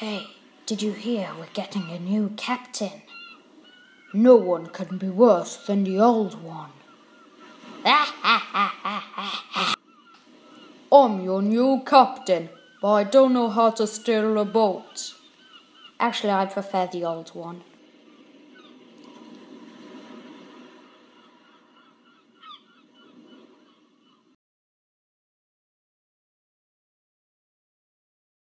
Hey, did you hear we're getting a new captain? No one can be worse than the old one. I'm your new captain, but I don't know how to steer a boat. Actually, I prefer the old one.